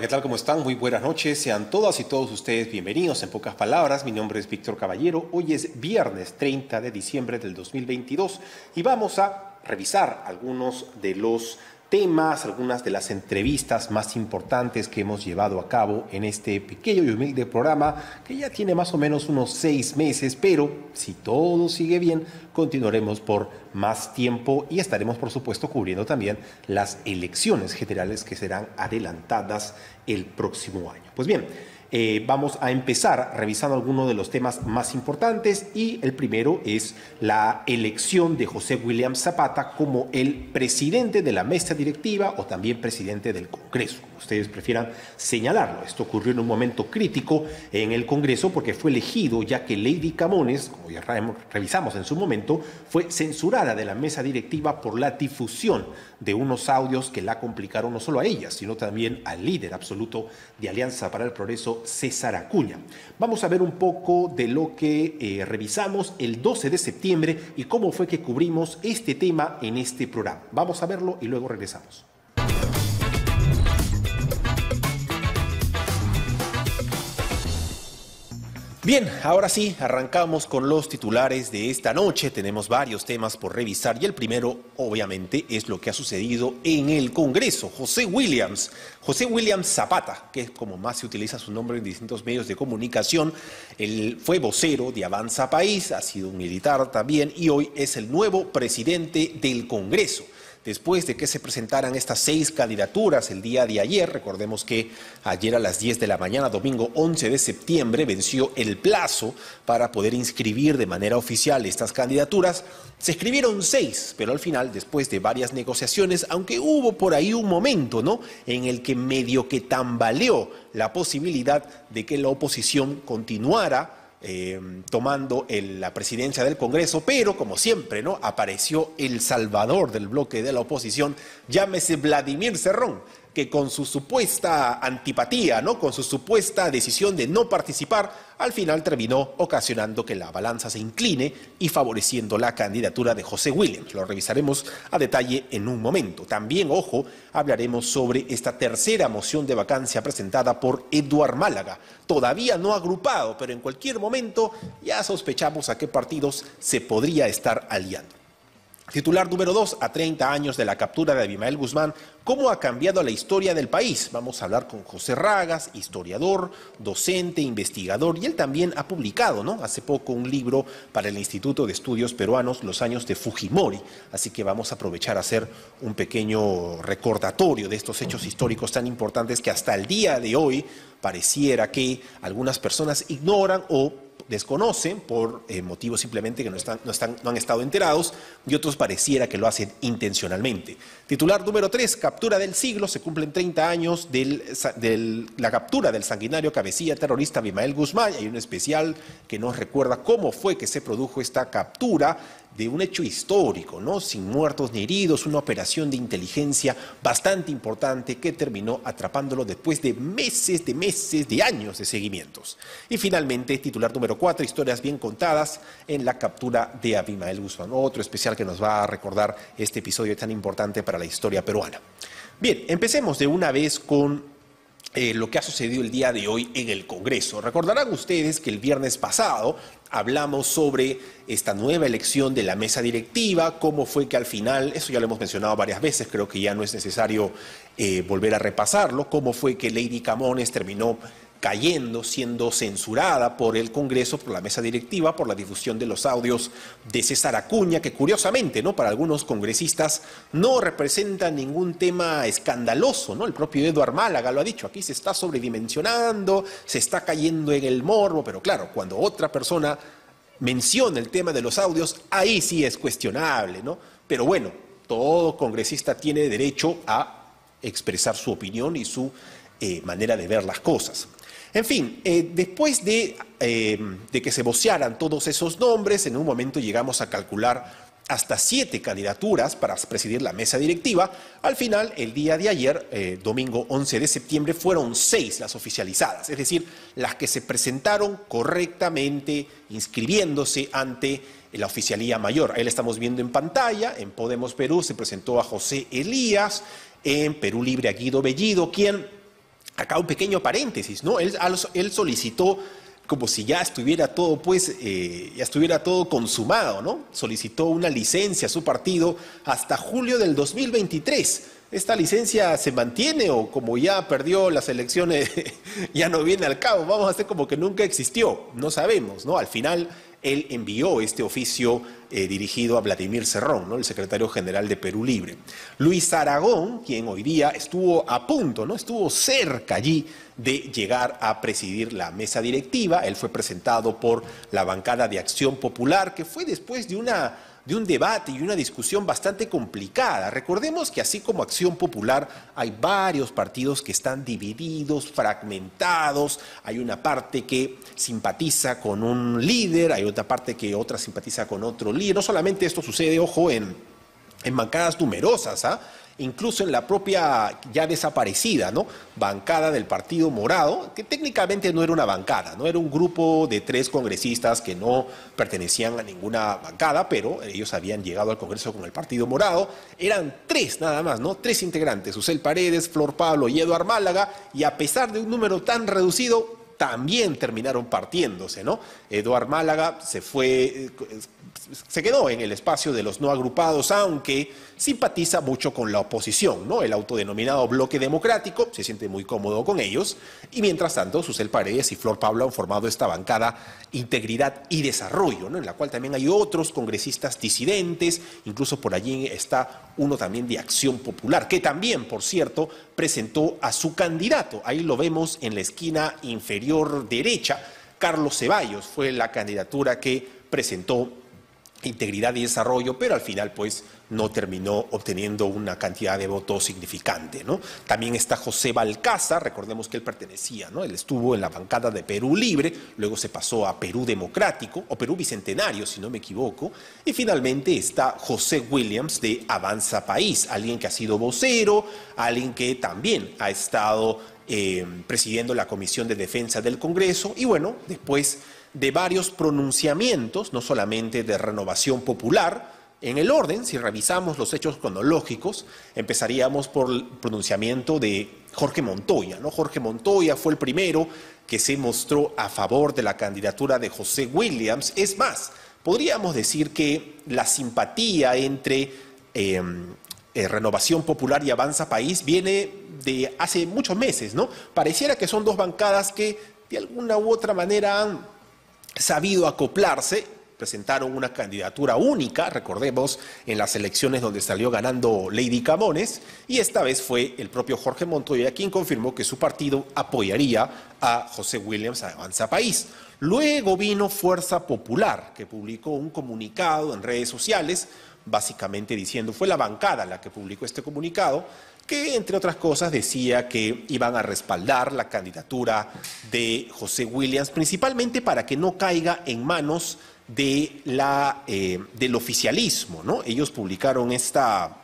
¿qué tal? ¿Cómo están? Muy buenas noches. Sean todas y todos ustedes bienvenidos. En pocas palabras, mi nombre es Víctor Caballero. Hoy es viernes 30 de diciembre del 2022 y vamos a revisar algunos de los temas, algunas de las entrevistas más importantes que hemos llevado a cabo en este pequeño y humilde programa que ya tiene más o menos unos seis meses, pero si todo sigue bien, continuaremos por más tiempo y estaremos, por supuesto, cubriendo también las elecciones generales que serán adelantadas el próximo año. Pues bien, eh, vamos a empezar revisando algunos de los temas más importantes y el primero es la elección de José William Zapata como el presidente de la mesa directiva o también presidente del Congreso, ustedes prefieran señalarlo. Esto ocurrió en un momento crítico en el Congreso porque fue elegido ya que Lady Camones, como ya revisamos en su momento, fue censurada de la mesa directiva por la difusión de unos audios que la complicaron no solo a ella, sino también al líder absoluto de Alianza para el Progreso, César Acuña. Vamos a ver un poco de lo que eh, revisamos el 12 de septiembre y cómo fue que cubrimos este tema en este programa. Vamos a verlo y luego regresamos. Bien, ahora sí, arrancamos con los titulares de esta noche. Tenemos varios temas por revisar y el primero, obviamente, es lo que ha sucedido en el Congreso. José Williams, José Williams Zapata, que es como más se utiliza su nombre en distintos medios de comunicación, él fue vocero de Avanza País, ha sido un militar también y hoy es el nuevo presidente del Congreso después de que se presentaran estas seis candidaturas el día de ayer. Recordemos que ayer a las 10 de la mañana, domingo 11 de septiembre, venció el plazo para poder inscribir de manera oficial estas candidaturas. Se escribieron seis, pero al final, después de varias negociaciones, aunque hubo por ahí un momento, ¿no? En el que medio que tambaleó la posibilidad de que la oposición continuara Em, tomando la presidencia del Congreso, pero como siempre, ¿no? Apareció el salvador del bloque de la oposición, llámese Vladimir Cerrón, que con su supuesta antipatía, ¿no? con su supuesta decisión de no participar, al final terminó ocasionando que la balanza se incline y favoreciendo la candidatura de José Williams. Lo revisaremos a detalle en un momento. También, ojo, hablaremos sobre esta tercera moción de vacancia presentada por Eduard Málaga, todavía no agrupado, pero en cualquier momento ya sospechamos a qué partidos se podría estar aliando. Titular número 2, a 30 años de la captura de Abimael Guzmán, ¿cómo ha cambiado la historia del país? Vamos a hablar con José Ragas, historiador, docente, investigador, y él también ha publicado, ¿no? Hace poco un libro para el Instituto de Estudios Peruanos, Los años de Fujimori, así que vamos a aprovechar a hacer un pequeño recordatorio de estos hechos históricos tan importantes que hasta el día de hoy pareciera que algunas personas ignoran o desconocen por eh, motivos simplemente que no, están, no, están, no han estado enterados y otros pareciera que lo hacen intencionalmente. Titular número 3, captura del siglo, se cumplen 30 años de la captura del sanguinario cabecilla terrorista Bimael Guzmán. Hay un especial que nos recuerda cómo fue que se produjo esta captura de un hecho histórico, ¿no? Sin muertos ni heridos, una operación de inteligencia bastante importante que terminó atrapándolo después de meses, de meses, de años de seguimientos. Y finalmente, titular número cuatro, historias bien contadas en la captura de Abimael Guzmán. Otro especial que nos va a recordar este episodio tan importante para la historia peruana. Bien, empecemos de una vez con eh, lo que ha sucedido el día de hoy en el Congreso. Recordarán ustedes que el viernes pasado hablamos sobre esta nueva elección de la mesa directiva, cómo fue que al final, eso ya lo hemos mencionado varias veces, creo que ya no es necesario eh, volver a repasarlo, cómo fue que Lady Camones terminó cayendo, siendo censurada por el Congreso, por la mesa directiva, por la difusión de los audios de César Acuña, que curiosamente, ¿no? Para algunos congresistas no representa ningún tema escandaloso, ¿no? El propio Eduard Málaga lo ha dicho, aquí se está sobredimensionando, se está cayendo en el morbo, pero claro, cuando otra persona menciona el tema de los audios, ahí sí es cuestionable, ¿no? Pero bueno, todo congresista tiene derecho a expresar su opinión y su eh, manera de ver las cosas. En fin, eh, después de, eh, de, que se vocearan todos esos nombres, en un momento llegamos a calcular hasta siete candidaturas para presidir la mesa directiva. Al final, el día de ayer, eh, domingo 11 de septiembre, fueron seis las oficializadas, es decir, las que se presentaron correctamente, inscribiéndose ante la oficialía mayor. Ahí la estamos viendo en pantalla. En Podemos Perú se presentó a José Elías, en Perú Libre a Guido Bellido, quien acá un pequeño paréntesis, ¿no? Él, solicitó como si ya estuviera todo, pues, eh, ya estuviera todo consumado, ¿no? Solicitó una licencia a su partido hasta julio del 2023. ¿Esta licencia se mantiene o como ya perdió las elecciones, ya no viene al cabo? Vamos a hacer como que nunca existió. No sabemos, ¿no? Al final él envió este oficio eh, dirigido a Vladimir Cerrón, ¿no? el secretario general de Perú Libre. Luis Aragón, quien hoy día estuvo a punto, ¿no? estuvo cerca allí de llegar a presidir la mesa directiva. Él fue presentado por la bancada de Acción Popular, que fue después de una de un debate y una discusión bastante complicada. Recordemos que así como Acción Popular hay varios partidos que están divididos, fragmentados, hay una parte que simpatiza con un líder, hay otra parte que otra simpatiza con otro líder. No solamente esto sucede, ojo, en, en bancadas numerosas, ¿ah? Incluso en la propia ya desaparecida ¿no? bancada del Partido Morado, que técnicamente no era una bancada, no era un grupo de tres congresistas que no pertenecían a ninguna bancada, pero ellos habían llegado al Congreso con el Partido Morado. Eran tres nada más, ¿no? Tres integrantes, Usel Paredes, Flor Pablo y Eduard Málaga, y a pesar de un número tan reducido, también terminaron partiéndose, ¿no? Eduard Málaga se fue, eh, se quedó en el espacio de los no agrupados, aunque simpatiza mucho con la oposición, ¿no? El autodenominado bloque democrático se siente muy cómodo con ellos, y mientras tanto, Susel Paredes y Flor Pablo han formado esta bancada Integridad y Desarrollo, ¿no? En la cual también hay otros congresistas disidentes, incluso por allí está uno también de Acción Popular, que también, por cierto, presentó a su candidato. Ahí lo vemos en la esquina inferior derecha. Carlos Ceballos fue la candidatura que presentó Integridad y Desarrollo, pero al final pues no terminó obteniendo una cantidad de votos significante. ¿no? También está José Balcázar, recordemos que él pertenecía, ¿no? él estuvo en la bancada de Perú Libre, luego se pasó a Perú Democrático, o Perú Bicentenario, si no me equivoco, y finalmente está José Williams de Avanza País, alguien que ha sido vocero, alguien que también ha estado eh, presidiendo la Comisión de Defensa del Congreso, y bueno, después de varios pronunciamientos, no solamente de renovación popular, en el orden, si revisamos los hechos cronológicos, empezaríamos por el pronunciamiento de Jorge Montoya. ¿no? Jorge Montoya fue el primero que se mostró a favor de la candidatura de José Williams. Es más, podríamos decir que la simpatía entre em, eh, Renovación Popular y Avanza País viene de hace muchos meses, ¿no? Pareciera que son dos bancadas que de alguna u otra manera han sabido acoplarse, presentaron una candidatura única, recordemos, en las elecciones donde salió ganando Lady Camones, y esta vez fue el propio Jorge Montoya quien confirmó que su partido apoyaría a José Williams a Avanza País. Luego vino Fuerza Popular, que publicó un comunicado en redes sociales, básicamente diciendo, fue la bancada la que publicó este comunicado, que entre otras cosas decía que iban a respaldar la candidatura de José Williams, principalmente para que no caiga en manos de la, eh, del oficialismo. ¿no? Ellos publicaron esta,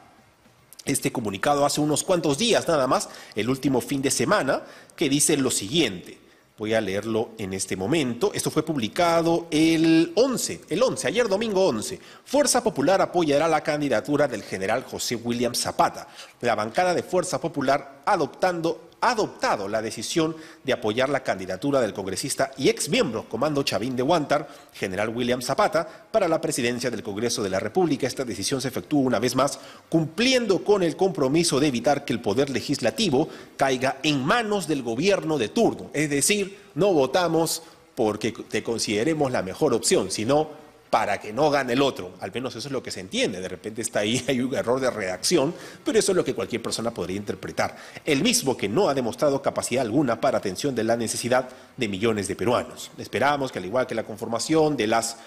este comunicado hace unos cuantos días nada más, el último fin de semana, que dice lo siguiente. Voy a leerlo en este momento. Esto fue publicado el 11, el 11, ayer domingo 11. Fuerza Popular apoyará la candidatura del general José William Zapata. La bancada de Fuerza Popular adoptando adoptado la decisión de apoyar la candidatura del congresista y ex miembro Comando Chavín de Huántar, general William Zapata, para la presidencia del Congreso de la República. Esta decisión se efectúa una vez más cumpliendo con el compromiso de evitar que el poder legislativo caiga en manos del gobierno de turno. Es decir, no votamos porque te consideremos la mejor opción, sino para que no gane el otro. Al menos eso es lo que se entiende. De repente está ahí, hay un error de redacción, pero eso es lo que cualquier persona podría interpretar. El mismo que no ha demostrado capacidad alguna para atención de la necesidad de millones de peruanos. Esperamos que al igual que la conformación de las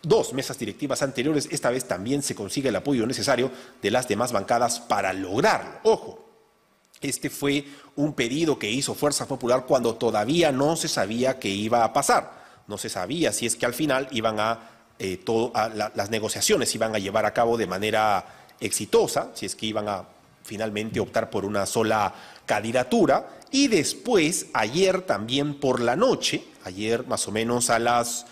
dos mesas directivas anteriores, esta vez también se consiga el apoyo necesario de las demás bancadas para lograrlo. Ojo, este fue un pedido que hizo Fuerza Popular cuando todavía no se sabía qué iba a pasar. No se sabía si es que al final iban a eh, las negociaciones iban a llevar a cabo de manera exitosa, si es que iban a finalmente optar por una sola candidatura. Y después, ayer también por la noche, ayer más o menos a las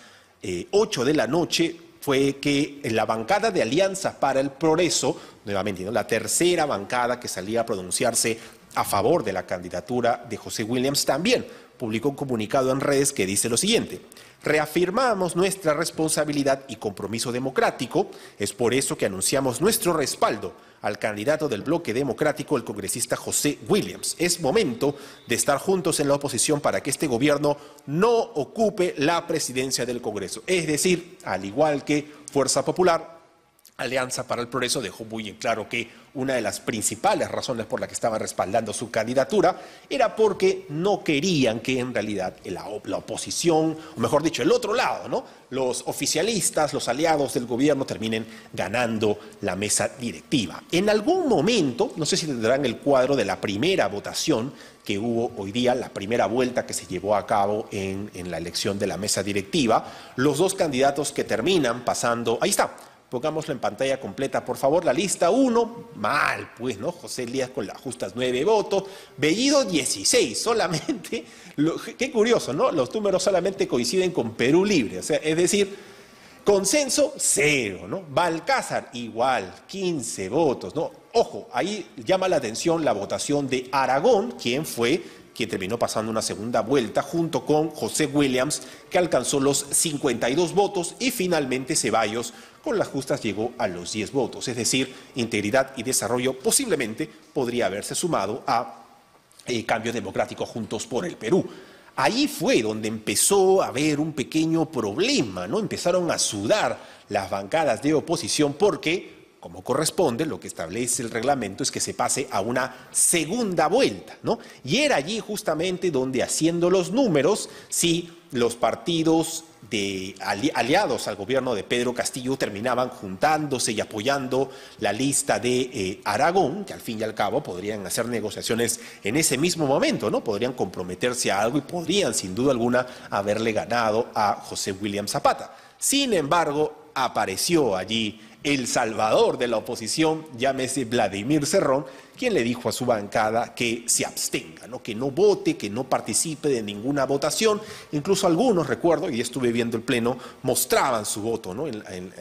8 eh, de la noche, fue que la bancada de Alianza para el Progreso, nuevamente, la tercera bancada que salía a pronunciarse a favor de la candidatura de José Williams, también publicó un comunicado en redes que dice lo siguiente. Reafirmamos nuestra responsabilidad y compromiso democrático. Es por eso que anunciamos nuestro respaldo al candidato del bloque democrático, el congresista José Williams. Es momento de estar juntos en la oposición para que este gobierno no ocupe la presidencia del Congreso. Es decir, al igual que Fuerza Popular, Alianza para el Progreso dejó muy en claro que una de las principales razones por las que estaban respaldando su candidatura era porque no querían que en realidad la, oposición, o mejor dicho, el otro lado, ¿no? los oficialistas, los aliados del gobierno terminen ganando la mesa directiva. En algún momento, no sé si tendrán el cuadro de la primera votación que hubo hoy día, la primera vuelta que se llevó a cabo en, en la elección de la mesa directiva, los dos candidatos que terminan pasando, ahí está, Pongámoslo en pantalla completa, por favor. La lista 1, mal, pues, ¿no? José Elías con las justas 9 votos. Bellido 16, solamente. qué curioso, ¿no? Los números solamente coinciden con Perú Libre. O sea, es decir, consenso cero, ¿no? Balcázar igual, 15 votos, ¿no? Ojo, ahí llama la atención la votación de Aragón, quien fue quien terminó pasando una segunda vuelta junto con José Williams, que alcanzó los 52 votos, y finalmente Ceballos con las justas llegó a los 10 votos, es decir, integridad y desarrollo posiblemente podría haberse sumado a eh, Cambio Democrático Juntos por el Perú. Ahí fue donde empezó a haber un pequeño problema, ¿no? Empezaron a sudar las bancadas de oposición porque como corresponde, lo que establece el reglamento es que se pase a una segunda vuelta, ¿no? Y era allí justamente donde haciendo los números, si los partidos de aliados al gobierno de Pedro Castillo terminaban juntándose y apoyando la lista de eh, Aragón, que al fin y al cabo podrían hacer negociaciones en ese mismo momento, ¿no? Podrían comprometerse a algo y podrían sin duda alguna haberle ganado a José William Zapata. Sin embargo, apareció allí el salvador de la oposición, llámese Vladimir Cerrón, quien le dijo a su bancada que se abstenga, ¿no? que no vote, que no participe de ninguna votación. Incluso algunos, recuerdo, y estuve viendo el pleno, mostraban su voto, ¿no?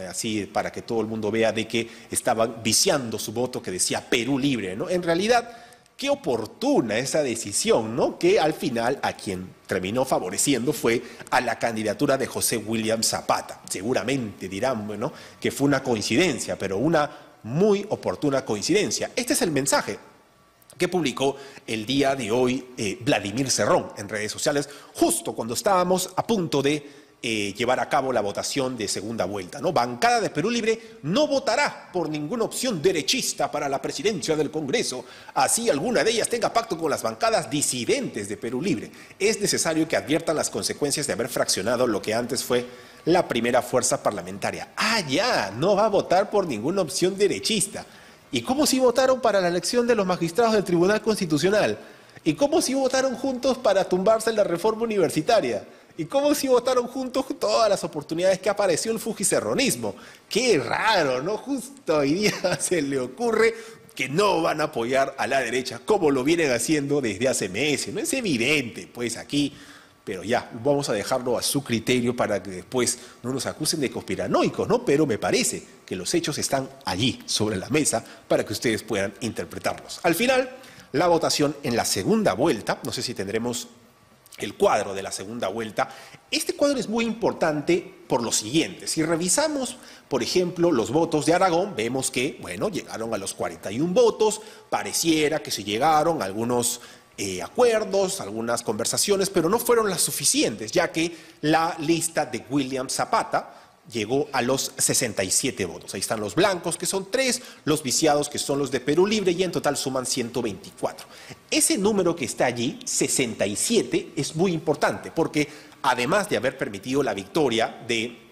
así para que todo el mundo vea de que estaban viciando su voto que decía Perú libre. ¿no? En realidad, Qué oportuna esa decisión, ¿no? Que al final a quien terminó favoreciendo fue a la candidatura de José William Zapata. Seguramente dirán, bueno, que fue una coincidencia, pero una muy oportuna coincidencia. Este es el mensaje que publicó el día de hoy eh, Vladimir Cerrón en redes sociales, justo cuando estábamos a punto de eh, llevar a cabo la votación de segunda vuelta. ¿no? Bancada de Perú Libre no votará por ninguna opción derechista para la presidencia del Congreso, así alguna de ellas tenga pacto con las bancadas disidentes de Perú Libre. Es necesario que adviertan las consecuencias de haber fraccionado lo que antes fue la primera fuerza parlamentaria. Ah, ya, no va a votar por ninguna opción derechista. ¿Y cómo si votaron para la elección de los magistrados del Tribunal Constitucional? ¿Y cómo si votaron juntos para tumbarse la reforma universitaria? ¿Y cómo si votaron juntos todas las oportunidades que apareció el fujicerronismo? Qué raro, ¿no? Justo hoy día se le ocurre que no van a apoyar a la derecha, como lo vienen haciendo desde hace meses. No es evidente, pues aquí, pero ya, vamos a dejarlo a su criterio para que después no nos acusen de conspiranoicos, ¿no? Pero me parece que los hechos están allí, sobre la mesa, para que ustedes puedan interpretarlos. Al final, la votación en la segunda vuelta, no sé si tendremos el cuadro de la segunda vuelta. Este cuadro es muy importante por lo siguiente. Si revisamos, por ejemplo, los votos de Aragón, vemos que, bueno, llegaron a los 41 votos, pareciera que se llegaron algunos eh, acuerdos, algunas conversaciones, pero no fueron las suficientes, ya que la lista de William Zapata, llegó a los 67 votos. Ahí están los blancos, que son tres, los viciados, que son los de Perú Libre, y en total suman 124. Ese número que está allí, 67, es muy importante, porque además de haber permitido la victoria de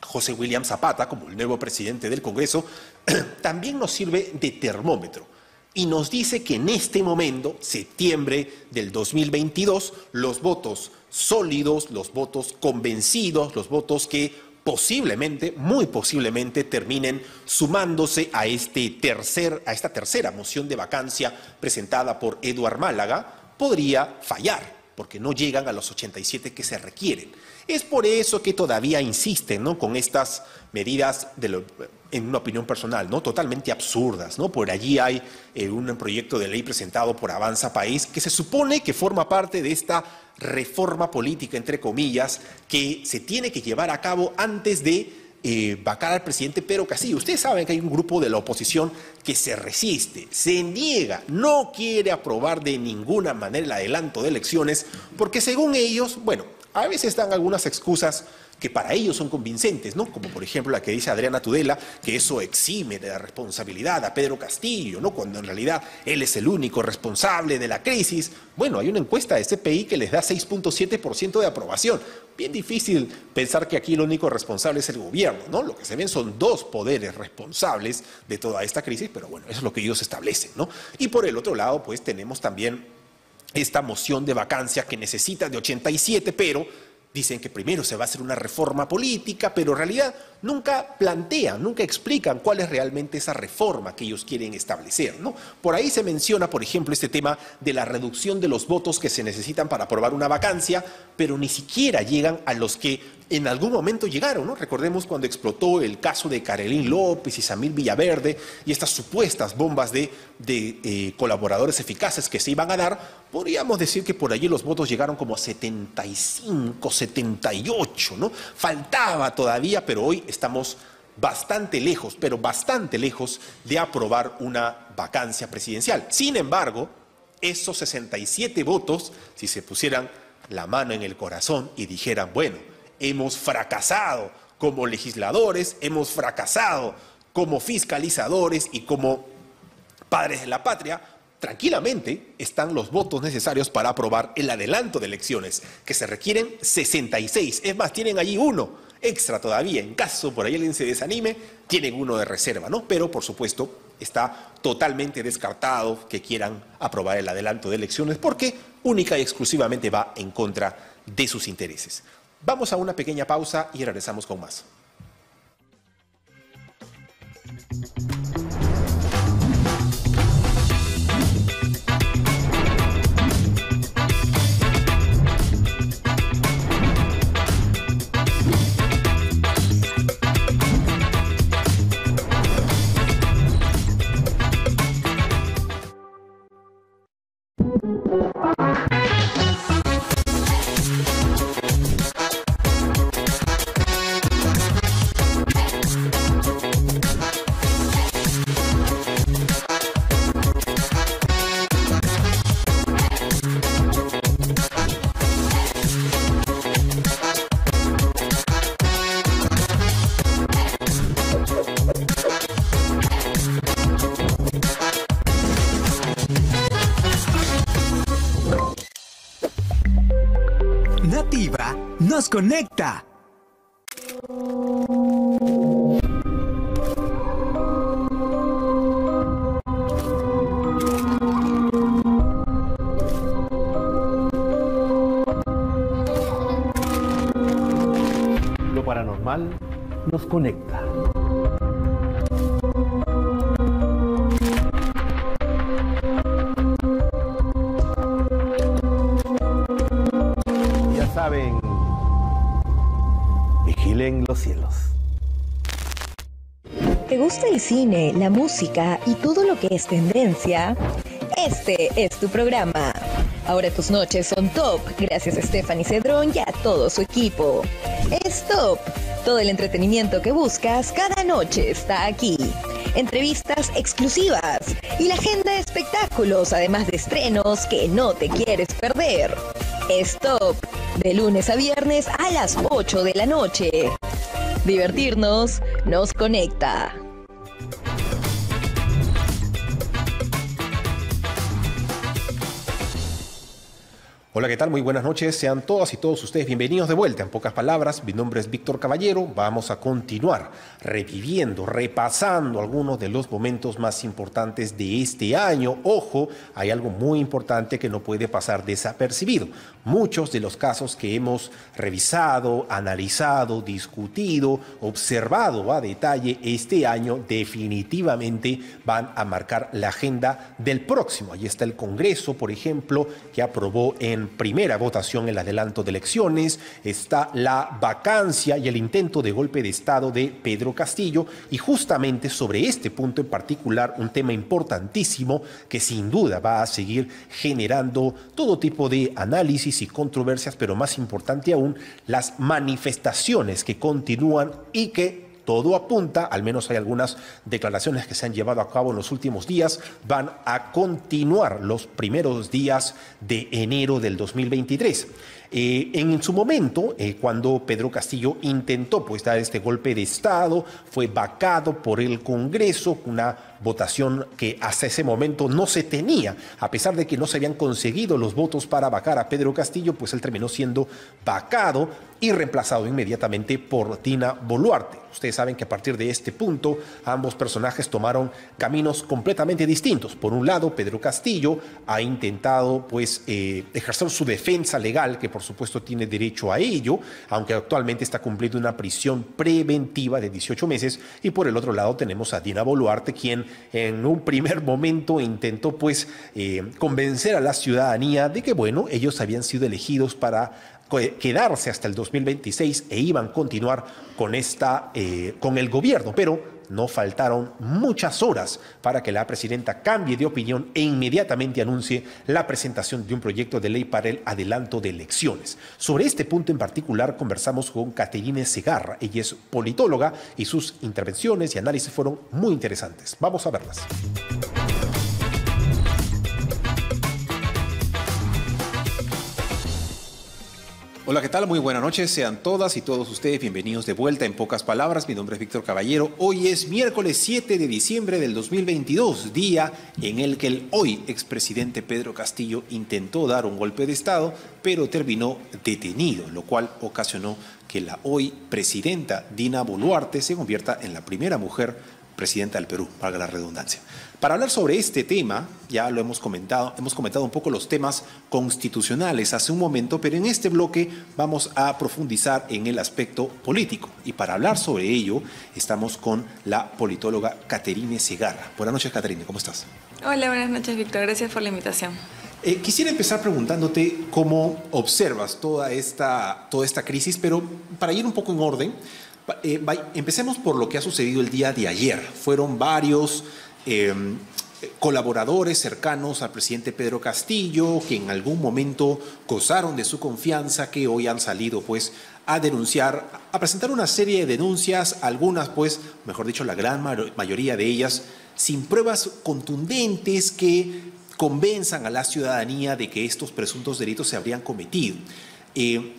José William Zapata como el nuevo presidente del Congreso, también nos sirve de termómetro. Y nos dice que en este momento, septiembre del 2022, los votos sólidos, los votos convencidos, los votos que posiblemente, muy posiblemente, terminen sumándose a, este tercer, a esta tercera moción de vacancia presentada por Eduard Málaga, podría fallar, porque no llegan a los 87 que se requieren. Es por eso que todavía insisten ¿no? con estas medidas de lo, en una opinión personal, ¿no? Totalmente absurdas, ¿no? Por allí hay eh, un proyecto de ley presentado por Avanza País que se supone que forma parte de esta reforma política, entre comillas, que se tiene que llevar a cabo antes de eh, vacar al presidente Pedro Castillo. Ustedes saben que hay un grupo de la oposición que se resiste, se niega, no quiere aprobar de ninguna manera el adelanto de elecciones, porque según ellos, bueno, a veces dan algunas excusas que para ellos son convincentes, ¿no? Como por ejemplo la que dice Adriana Tudela, que eso exime de la responsabilidad a Pedro Castillo, ¿no? Cuando en realidad él es el único responsable de la crisis. Bueno, hay una encuesta de CPI que les da 6.7% de aprobación. Bien difícil pensar que aquí el único responsable es el gobierno, ¿no? Lo que se ven son dos poderes responsables de toda esta crisis, pero bueno, eso es lo que ellos establecen, ¿no? Y por el otro lado, pues tenemos también esta moción de vacancia que necesita de 87, pero Dicen que primero se va a hacer una reforma política, pero en realidad nunca plantean, nunca explican cuál es realmente esa reforma que ellos quieren establecer. ¿no? Por ahí se menciona, por ejemplo, este tema de la reducción de los votos que se necesitan para aprobar una vacancia, pero ni siquiera llegan a los que en algún momento llegaron, ¿no? Recordemos cuando explotó el caso de Carolín López y Samir Villaverde y estas supuestas bombas de, eh, colaboradores eficaces que se iban a dar, podríamos decir que por allí los votos llegaron como a 75, 78, ¿no? Faltaba todavía, pero hoy estamos bastante lejos, pero bastante lejos de aprobar una vacancia presidencial. Sin embargo, esos 67 votos, si se pusieran la mano en el corazón y dijeran, bueno, hemos fracasado como legisladores, hemos fracasado como fiscalizadores y como padres de la patria, tranquilamente están los votos necesarios para aprobar el adelanto de elecciones, que se requieren 66. Es más, tienen allí uno extra todavía. En caso por ahí alguien se desanime, tienen uno de reserva, ¿no? Pero, por supuesto, está totalmente descartado que quieran aprobar el adelanto de elecciones porque única y exclusivamente va en contra de sus intereses. Vamos a una pequeña pausa y regresamos con más. Conecta. Lo paranormal nos conecta. La música y todo lo que es tendencia? Este es tu programa. Ahora tus noches son top gracias a Stephanie Cedrón y a todo su equipo. Es top. Todo el entretenimiento que buscas cada noche está aquí. Entrevistas exclusivas y la agenda de espectáculos, además de estrenos que no te quieres perder. Stop, de lunes a viernes a las 8 de la noche. Divertirnos nos conecta. Hola, ¿qué tal? Muy buenas noches. Sean todas y todos ustedes bienvenidos de vuelta. En pocas palabras, mi nombre es Víctor Caballero. Vamos a continuar reviviendo, repasando algunos de los momentos más importantes de este año. Ojo, hay algo muy importante que no puede pasar desapercibido. Muchos de los casos que hemos revisado, analizado, discutido, observado a detalle este año definitivamente van a marcar la agenda del próximo. Ahí está el Congreso, por ejemplo, que aprobó en primera votación el adelanto de elecciones, está la vacancia y el intento de golpe de Estado de Pedro Castillo y justamente sobre este punto en particular un tema importantísimo que sin duda va a seguir generando todo tipo de análisis y controversias, pero más importante aún, las manifestaciones que continúan y que todo apunta, al menos hay algunas declaraciones que se han llevado a cabo en los últimos días, van a continuar los primeros días de enero del 2023. Eh, en su momento, eh, cuando Pedro Castillo intentó pues, dar este golpe de Estado, fue vacado por el Congreso, una votación que hasta ese momento no se tenía, a pesar de que no se habían conseguido los votos para vacar a Pedro Castillo, pues él terminó siendo vacado y reemplazado inmediatamente por Tina Boluarte. Ustedes saben que a partir de este punto ambos personajes tomaron caminos completamente distintos. Por un lado, Pedro Castillo ha intentado pues eh, ejercer su defensa legal, que por supuesto tiene derecho a ello, aunque actualmente está cumpliendo una prisión preventiva de 18 meses. Y por el otro lado tenemos a Dina Boluarte, quien en un primer momento intentó pues eh, convencer a la ciudadanía de que bueno, ellos habían sido elegidos para quedarse hasta el 2026 e iban a continuar con, esta, eh, con el gobierno, pero no faltaron muchas horas para que la presidenta cambie de opinión e inmediatamente anuncie la presentación de un proyecto de ley para el adelanto de elecciones. Sobre este punto en particular conversamos con Caterine Segarra. Ella es politóloga y sus intervenciones y análisis fueron muy interesantes. Vamos a verlas. Hola, ¿qué tal? Muy buenas noches. Sean todas y todos ustedes bienvenidos de vuelta en pocas palabras. Mi nombre es Víctor Caballero. Hoy es miércoles 7 de diciembre del 2022, día en el que el hoy expresidente Pedro Castillo intentó dar un golpe de Estado, pero terminó detenido, lo cual ocasionó que la hoy presidenta Dina Boluarte se convierta en la primera mujer presidenta del Perú, valga la redundancia. Para hablar sobre este tema, ya lo hemos comentado, hemos comentado un poco los temas constitucionales hace un momento, pero en este bloque vamos a profundizar en el aspecto político. Y para hablar sobre ello, estamos con la politóloga Caterine Segarra. Buenas noches, Caterine, ¿cómo estás? Hola, buenas noches, Víctor. Gracias por la invitación. Eh, quisiera empezar preguntándote cómo observas toda esta, toda esta crisis, pero para ir un poco en orden, eh, empecemos por lo que ha sucedido el día de ayer. Fueron varios em, colaboradores cercanos al presidente Pedro Castillo que en algún momento gozaron de su confianza, que hoy han salido pues a denunciar, a presentar una serie de denuncias, algunas pues, mejor dicho, la gran mayoría de ellas, sin pruebas contundentes que convenzan a la ciudadanía de que estos presuntos delitos se habrían cometido.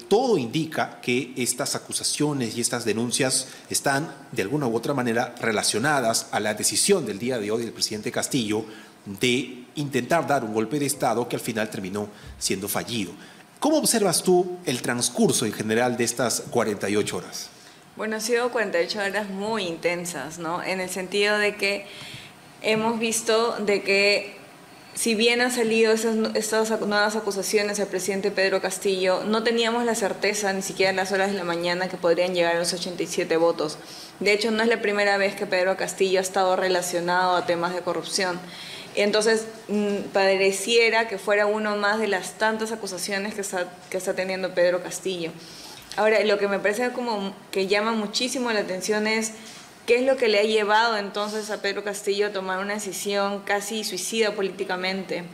Todo indica que estas acusaciones y estas denuncias están de alguna u otra manera relacionadas a la decisión del día de hoy del presidente Castillo de intentar dar un golpe de Estado que al final terminó siendo fallido. ¿Cómo observas tú el transcurso en general de estas 48 horas? Bueno, han sido 48 horas muy intensas, ¿no? En el sentido de que hemos visto de que si bien han salido esas, estas nuevas acusaciones al presidente Pedro Castillo, no teníamos la certeza, ni siquiera en las horas de la mañana, que podrían llegar a los 87 votos. De hecho, no es la primera vez que Pedro Castillo ha estado relacionado a temas de corrupción. Entonces, mm, pareciera que fuera uno más de las tantas acusaciones que está, que está teniendo Pedro Castillo. Ahora, lo que me parece como que llama muchísimo la atención es ¿Qué es lo que le ha llevado entonces a Pedro Castillo a tomar una decisión casi suicida políticamente?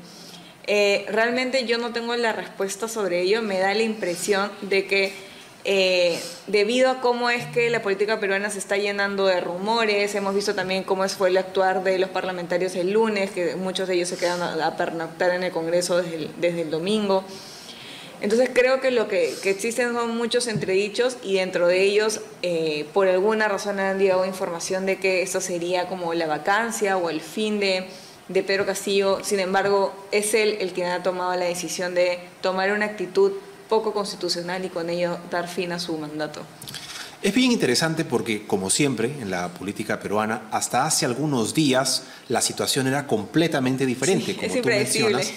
Eh, realmente yo no tengo la respuesta sobre ello, me da la impresión de que eh, debido a cómo es que la política peruana se está llenando de rumores, hemos visto también cómo fue el actuar de los parlamentarios el lunes, que muchos de ellos se quedan a, pernoctar en el Congreso desde el domingo. Entonces creo que lo que, existen son muchos entredichos y dentro de ellos eh, por alguna razón han llegado información de que esto sería como la vacancia o el fin de, de Pedro Castillo. Sin embargo, es él el quien ha tomado la decisión de tomar una actitud poco constitucional y con ello dar fin a su mandato. Es bien interesante porque, como siempre, en la política peruana, hasta hace algunos días la situación era completamente diferente, como tú mencionas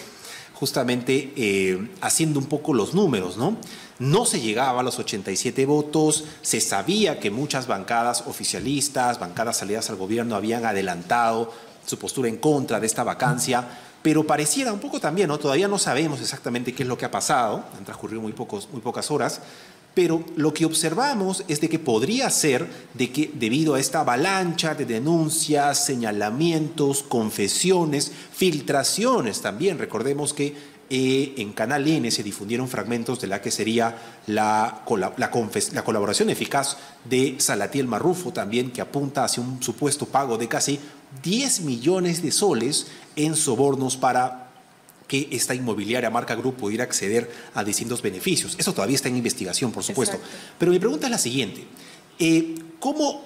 justamente eh, haciendo un poco los números, ¿no? No se llegaba a los 87 votos, se sabía que muchas bancadas oficialistas, bancadas salidas al gobierno habían adelantado su postura en contra de esta vacancia, pero pareciera un poco también, ¿no? Todavía no sabemos exactamente qué es lo que ha pasado, han transcurrido muy, pocos, muy pocas horas, pero lo que observamos es de que podría ser de que debido a esta avalancha de denuncias, señalamientos, confesiones, filtraciones también, recordemos que eh, en Canal N se difundieron fragmentos de la que sería la, la, colaboración eficaz de Salatiel Marrufo también, que apunta hacia un supuesto pago de casi 10 millones de soles en sobornos para que esta inmobiliaria marca Group pudiera acceder a distintos beneficios. Eso todavía está en investigación, por supuesto. Pero mi pregunta es la siguiente. Eh, ¿Cómo,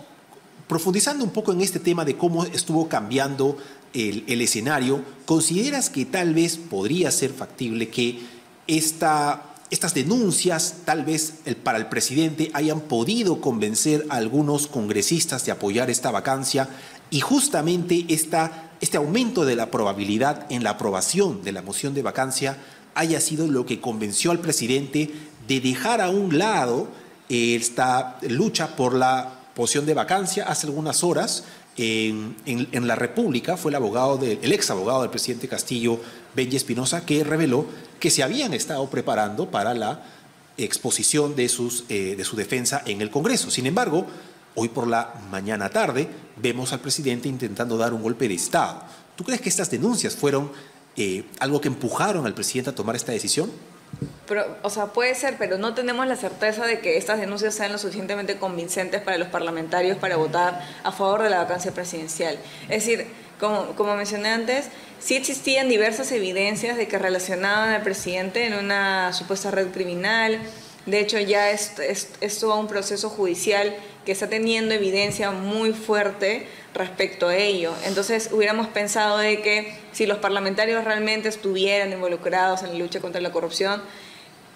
profundizando un poco en este tema de cómo estuvo cambiando el, escenario, consideras que tal vez podría ser factible que esta estas denuncias, tal vez para el presidente, hayan podido convencer a algunos congresistas de apoyar esta vacancia y justamente esta, este aumento de la probabilidad en la aprobación de la moción de vacancia haya sido lo que convenció al presidente de dejar a un lado esta lucha por la moción de vacancia hace algunas horas. En, la República fue el abogado el ex abogado del presidente Castillo, Benji Espinosa, que reveló que se habían estado preparando para la exposición de, eh, de su defensa en el Congreso. Sin embargo, Hoy por la mañana tarde vemos al presidente intentando dar un golpe de Estado. ¿Tú crees que estas denuncias fueron eh, algo que empujaron al presidente a tomar esta decisión? Pero, o sea, puede ser, pero no tenemos la certeza de que estas denuncias sean lo suficientemente convincentes para los parlamentarios para votar a favor de la vacancia presidencial. Es decir, como, como mencioné antes, sí existían diversas evidencias de que relacionaban al presidente en una supuesta red criminal. De hecho, ya esto es, es todo un proceso judicial que está teniendo evidencia muy fuerte respecto a ello. Entonces hubiéramos pensado de que si los parlamentarios realmente estuvieran involucrados en la lucha contra la corrupción,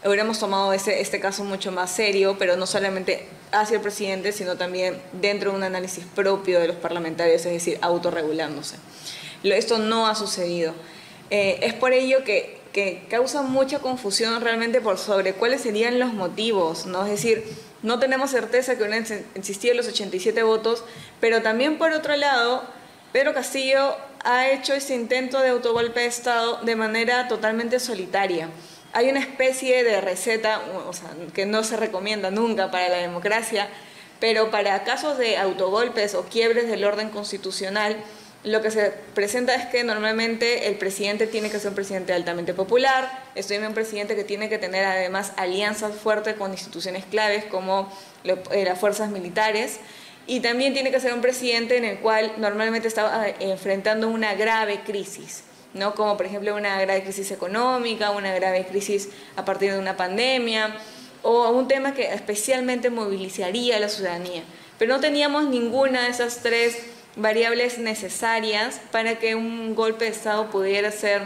hubiéramos tomado ese, este caso mucho más serio, pero no solamente hacia el presidente, sino también dentro de un análisis propio de los parlamentarios, es decir, autorregulándose. Esto no ha sucedido. Eh, es por ello que, que causa mucha confusión realmente por sobre cuáles serían los motivos, ¿no? Es decir, no tenemos certeza que hubieran existido los 87 votos, pero también por otro lado, Pedro Castillo ha hecho ese intento de autogolpe de Estado de manera totalmente solitaria. Hay una especie de receta que no se recomienda nunca para la democracia, pero para casos de autogolpes o quiebres del orden constitucional, lo que se presenta es que normalmente el presidente tiene que ser un presidente altamente popular, estoy un presidente que tiene que tener además alianzas fuertes con instituciones claves como eh, las fuerzas militares y también tiene que ser un presidente en el cual normalmente está eh, enfrentando una grave crisis. ¿no? como por ejemplo una grave crisis económica, una grave crisis a partir de una pandemia, o un tema que especialmente movilizaría a la ciudadanía. Pero no teníamos ninguna de esas tres variables necesarias para que un golpe de Estado pudiera ser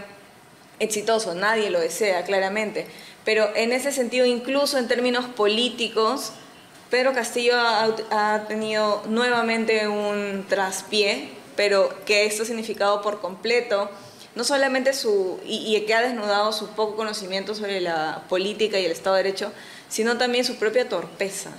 exitoso. Nadie lo desea, claramente. Pero en ese sentido, incluso en términos políticos, Pedro Castillo ha, tenido nuevamente un traspié, pero que esto ha significado por completo no solamente su, y, que ha desnudado su poco conocimiento sobre la política y el Estado de Derecho, sino también su propia torpeza.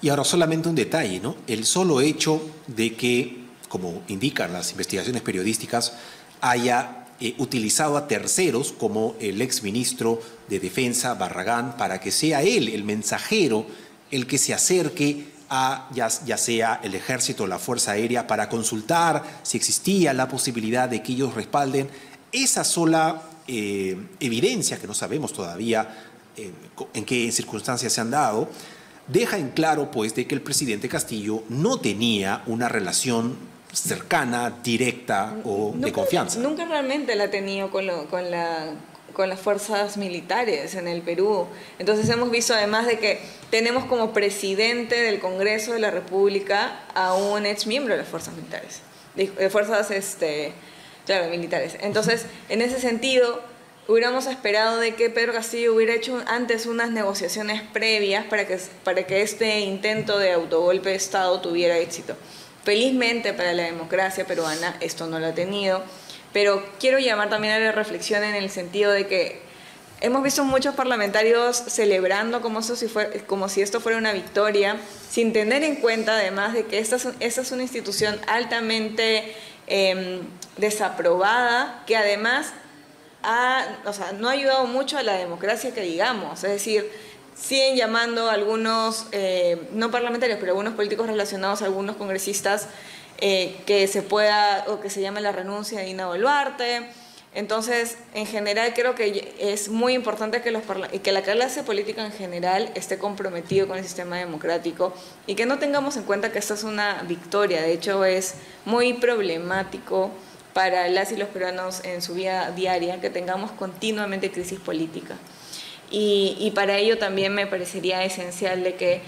Y ahora solamente un detalle, ¿no? El solo hecho de que, como indican las investigaciones periodísticas, haya eh, utilizado a terceros como el exministro de Defensa, Barragán, para que sea él el mensajero, el que se acerque a ya, sea el ejército o la Fuerza Aérea para consultar si existía la posibilidad de que ellos respalden esa sola eh, evidencia, que no sabemos todavía eh, en qué circunstancias se han dado, deja en claro pues de que el presidente Castillo no tenía una relación cercana, directa o de confianza. Nunca realmente la ha tenido con, con, la, con las fuerzas militares en el Perú. Entonces hemos visto además de que tenemos como presidente del Congreso de la República a un ex miembro de las fuerzas militares, de, fuerzas este, claro, militares. Entonces, en ese sentido hubiéramos esperado de que Pedro Castillo hubiera hecho antes unas negociaciones previas para que, para que este intento de autogolpe de Estado tuviera éxito. Felizmente para la democracia peruana esto no lo ha tenido, pero quiero llamar también a la reflexión en el sentido de que hemos visto muchos parlamentarios celebrando como, si, como si esto fuera una victoria, sin tener en cuenta además de que esta es, una institución altamente em, desaprobada, que además no ha ayudado mucho a la democracia que digamos. Es decir, siguen llamando a algunos, eh, no parlamentarios, pero algunos políticos relacionados, a algunos congresistas, eh, que se pueda o que se llame la renuncia de Dina Boluarte. Entonces, en general creo que es muy importante que, los que la clase política en general esté comprometido con el sistema democrático y que no tengamos en cuenta que esta es una victoria. De hecho, es muy problemático para las y los peruanos en su vida diaria que tengamos continuamente crisis política. Y, y para ello también me parecería esencial de que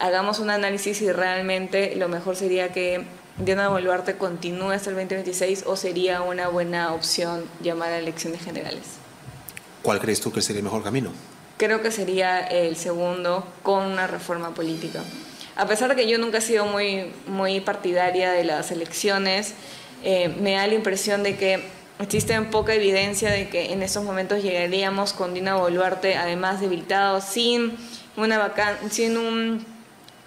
hagamos un análisis y realmente lo mejor sería que Diana Boluarte continúe hasta el 2026 o sería una buena opción llamar a elecciones generales. ¿Cuál crees tú que sería el mejor camino? Creo que sería el segundo con una reforma política. A pesar de que yo nunca he sido muy, muy partidaria de las elecciones, eh, me da la impresión de que existe poca evidencia de que en estos momentos llegaríamos con Dina Boluarte, además debilitado, sin una, sin un,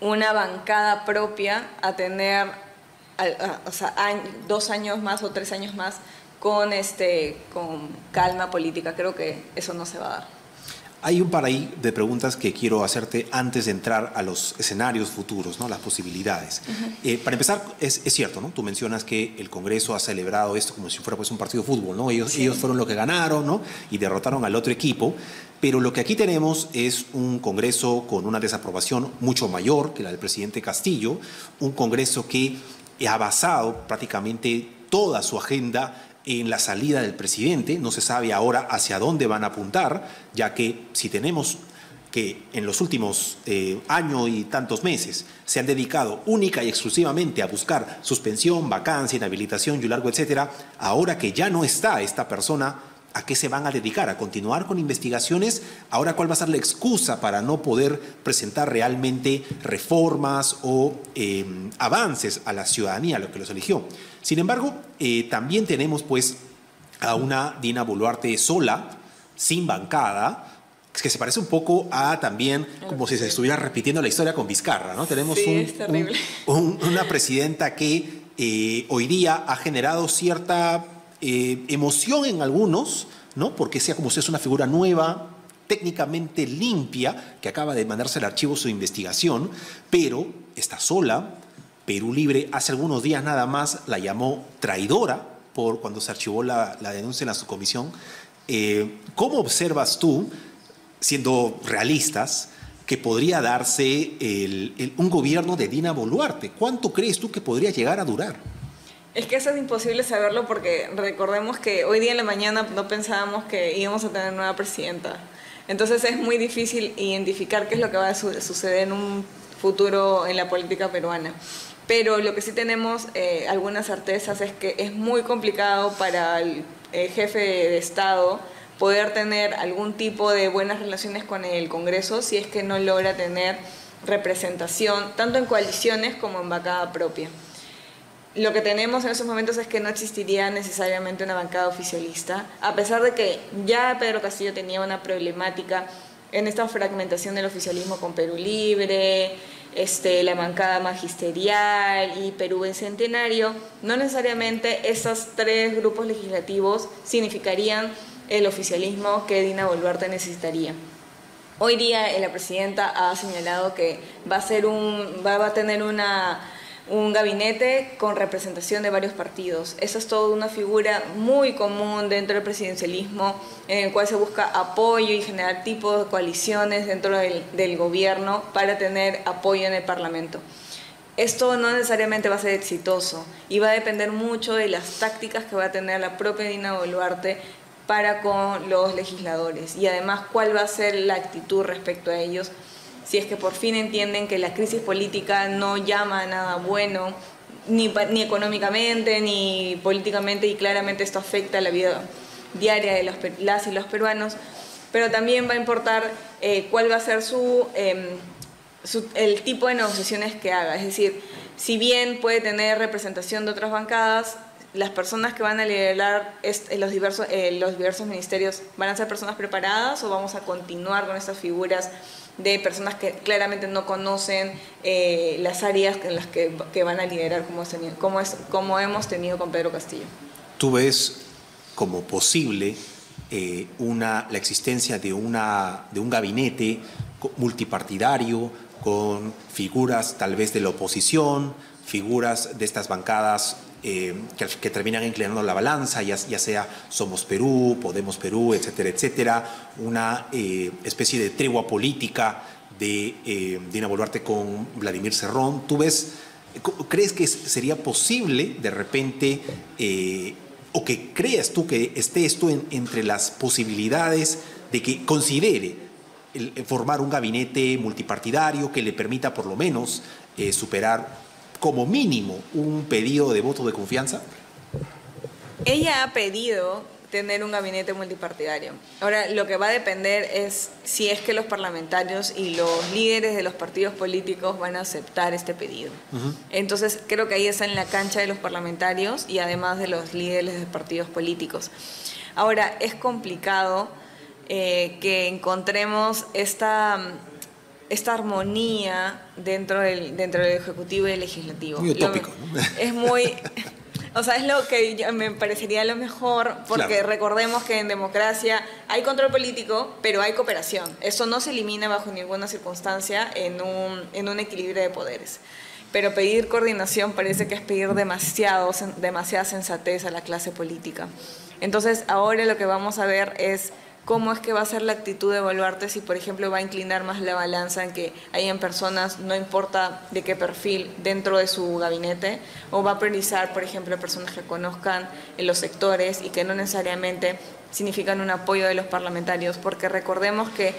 una bancada propia, a tener o sea, dos años más o tres años más con, este, con calma política. Creo que eso no se va a dar. Hay un par ahí de preguntas que quiero hacerte antes de entrar a los escenarios futuros, ¿no? las posibilidades. Eh, para empezar, es, es, cierto, ¿no? tú mencionas que el Congreso ha celebrado esto como si fuera pues, un partido de fútbol. ¿no? Ellos, ellos fueron los que ganaron ¿no? y derrotaron al otro equipo. Pero lo que aquí tenemos es un Congreso con una desaprobación mucho mayor que la del presidente Castillo, un Congreso que ha basado prácticamente toda su agenda en la salida del presidente. No se sabe ahora hacia dónde van a apuntar, ya que si tenemos que en los últimos eh, años y tantos meses se han dedicado única y exclusivamente a buscar suspensión, vacancia, inhabilitación y largo, etcétera, ahora que ya no está esta persona ¿A qué se van a dedicar? ¿A continuar con investigaciones? Ahora, ¿cuál va a ser la excusa para no poder presentar realmente reformas o eh, avances a la ciudadanía, a lo que los eligió? Sin embargo, eh, también tenemos pues a una Dina Boluarte sola, sin bancada, que se parece un poco a también como si se estuviera repitiendo la historia con Vizcarra, ¿no? Tenemos una presidenta que eh, hoy día ha generado cierta eh, emoción en algunos, ¿no? porque sea como si es una figura nueva, técnicamente limpia, que acaba de mandarse el archivo su investigación, pero está sola. Perú Libre hace algunos días nada más la llamó traidora por cuando se archivó la, denuncia en la subcomisión. Eh, ¿Cómo observas tú, siendo realistas, que podría darse un gobierno de Dina Boluarte? ¿Cuánto crees tú que podría llegar a durar? Es que eso es imposible saberlo porque recordemos que hoy día en la mañana no pensábamos que íbamos a tener nueva presidenta. Entonces es muy difícil identificar qué es lo que va a suceder en un futuro en la política peruana. Pero lo que sí tenemos eh, algunas certezas es que es muy complicado para el jefe de Estado poder tener algún tipo de buenas relaciones con el Congreso si es que no logra tener representación tanto en coaliciones como en bancada propia lo que tenemos en esos momentos es que no existiría necesariamente una bancada oficialista, a pesar de que ya Pedro Castillo tenía una problemática en esta fragmentación del oficialismo con Perú Libre, este, la bancada magisterial y Perú en centenario, no necesariamente esos tres grupos legislativos significarían el oficialismo que Dina Boluarte necesitaría. Hoy día eh, la presidenta ha señalado que va a, ser un, va a tener una un gabinete con representación de varios partidos. Esa es toda una figura muy común dentro del presidencialismo, en el cual se busca apoyo y generar tipos de coaliciones dentro del, del gobierno para tener apoyo en el Parlamento. Esto no necesariamente va a ser exitoso y va a depender mucho de las tácticas que va a tener la propia Dina Boluarte para con los legisladores y además cuál va a ser la actitud respecto a ellos si es que por fin entienden que la crisis política no llama a nada bueno, ni, ni económicamente, ni políticamente, y claramente esto afecta la vida diaria de los, las y los peruanos, pero también va a importar eh, cuál va a ser em, su, el tipo de negociaciones que haga. Es decir, si bien puede tener representación de otras bancadas, las personas que van a liderar los, diversos, eh, los diversos ministerios van a ser personas preparadas o vamos a continuar con estas figuras de personas que claramente no conocen eh, las áreas en las que, van a liderar como, hemos tenido con Pedro Castillo. ¿Tú ves como posible eh, una, la existencia de, una, de un gabinete multipartidario con figuras tal vez de la oposición, figuras de estas bancadas eh, que, terminan inclinando la balanza, ya, sea Somos Perú, Podemos Perú, etcétera, etcétera, una eh, especie de tregua política de eh, Dina Boluarte con Vladimir Cerrón. ¿Tú ves, crees que sería posible de repente, o que creas tú que esté esto entre las posibilidades de que considere formar un gabinete multipartidario que le permita por lo menos superar como mínimo un pedido de voto de confianza? Ella ha pedido tener un gabinete multipartidario. Ahora, lo que va a depender es si es que los parlamentarios y los líderes de los partidos políticos van a aceptar este pedido. Entonces, creo que ahí está en la cancha de los parlamentarios y además de los líderes de partidos políticos. Ahora, es complicado eh, que encontremos esta esta armonía dentro del, dentro del Ejecutivo y el Legislativo. Muy utópico, ¿no? Es muy... O sea, es lo que me parecería lo mejor, porque recordemos que en democracia hay control político, pero hay cooperación. Eso no se elimina bajo ninguna circunstancia en un, en un equilibrio de poderes. Pero pedir coordinación parece que es pedir demasiado, demasiada sensatez a la clase política. Entonces, ahora lo que vamos a ver es cómo es que va a ser la actitud de evaluarte si, por ejemplo, va a inclinar más la balanza en que hayan personas, no importa de qué perfil, dentro de su gabinete, o va a priorizar, por ejemplo, personas que conozcan en los sectores y que no necesariamente significan un apoyo de los parlamentarios, porque recordemos que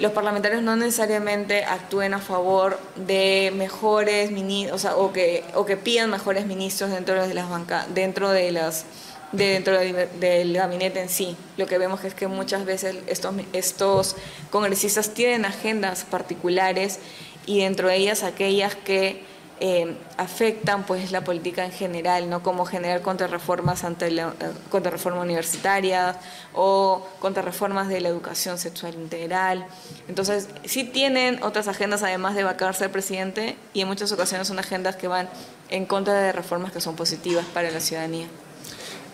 los parlamentarios no necesariamente actúen a favor de mejores ministros, o, sea, o, que, o que pidan mejores ministros dentro de las bancas, dentro de las dentro del gabinete en sí. Lo que vemos es que muchas veces estos, estos congresistas tienen agendas particulares y dentro de ellas aquellas que eh, afectan pues la política en general, ¿no? como generar contrarreformas ante la eh, contrarreforma universitaria o contrarreformas de la educación sexual integral. Entonces, sí tienen otras agendas además de vacarse al presidente y en muchas ocasiones son agendas que van en contra de reformas que son positivas para la ciudadanía.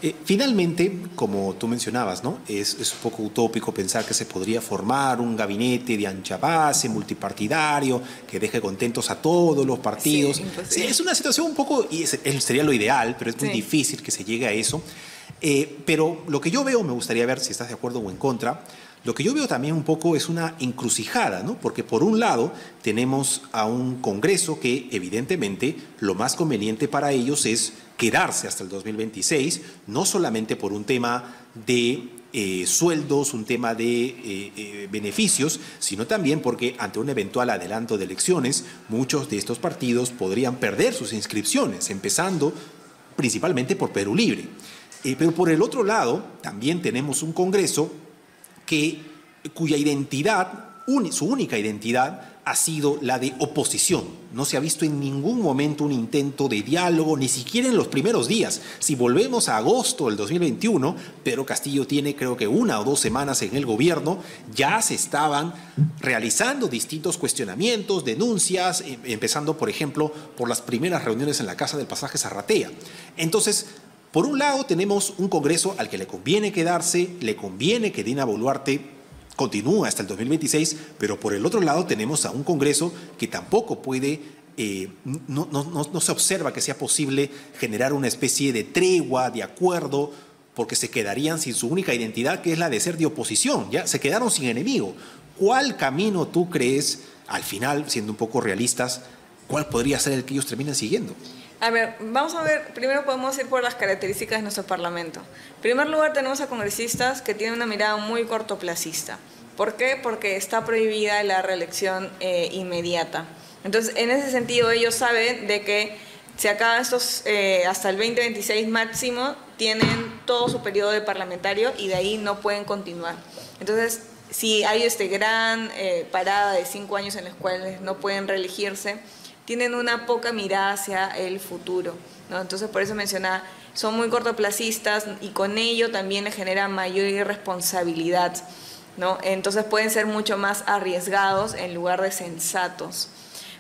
Eh, finalmente, como tú mencionabas, ¿no? Es, un poco utópico pensar que se podría formar un gabinete de ancha base, multipartidario, que deje contentos a todos los partidos. es una situación un poco, y sería lo ideal, pero es muy difícil que se llegue a eso. Eh, pero lo que yo veo, me gustaría ver si estás de acuerdo o en contra, lo que yo veo también un poco es una encrucijada, ¿no? Porque por un lado tenemos a un Congreso que evidentemente lo más conveniente para ellos es quedarse hasta el 2026, no solamente por un tema de eh, sueldos, un tema de eh, eh, beneficios, sino también porque ante un eventual adelanto de elecciones, muchos de estos partidos podrían perder sus inscripciones, empezando principalmente por Perú Libre. pero por el otro lado, también tenemos un Congreso que, cuya identidad, su única identidad, ha sido la de oposición. No se ha visto en ningún momento un intento de diálogo, ni siquiera en los primeros días. Si volvemos a agosto del 2021, Pedro Castillo tiene creo que una o dos semanas en el gobierno, ya se estaban realizando distintos cuestionamientos, denuncias, em, empezando por ejemplo por las primeras reuniones en la Casa del Pasaje Zarratea. Entonces, por un lado tenemos un Congreso al que le conviene quedarse, le conviene que Dina Boluarte continúe hasta el 2026, pero por el otro lado tenemos a un Congreso que tampoco puede, eh, no, no, se observa que sea posible generar una especie de tregua, de acuerdo, porque se quedarían sin su única identidad, que es la de ser de oposición, ya se quedaron sin enemigo. ¿Cuál camino tú crees, al final, siendo un poco realistas, cuál podría ser el que ellos terminen siguiendo? A ver, vamos a ver, primero podemos ir por las características de nuestro Parlamento. En primer lugar, tenemos a congresistas que tienen una mirada muy cortoplacista. ¿Por qué? Porque está prohibida la reelección eh, inmediata. Entonces, en ese sentido, ellos saben de que se acaba estos, eh, hasta el 2026 máximo, tienen todo su periodo de parlamentario y de ahí no pueden continuar. Entonces, si hay este gran eh, parada de cinco años en los cuales no pueden reelegirse, tienen una poca mirada hacia el futuro. ¿no? Entonces, por eso mencionaba, son muy cortoplacistas y con ello también le genera mayor irresponsabilidad. ¿no? Entonces pueden ser mucho más arriesgados en lugar de sensatos.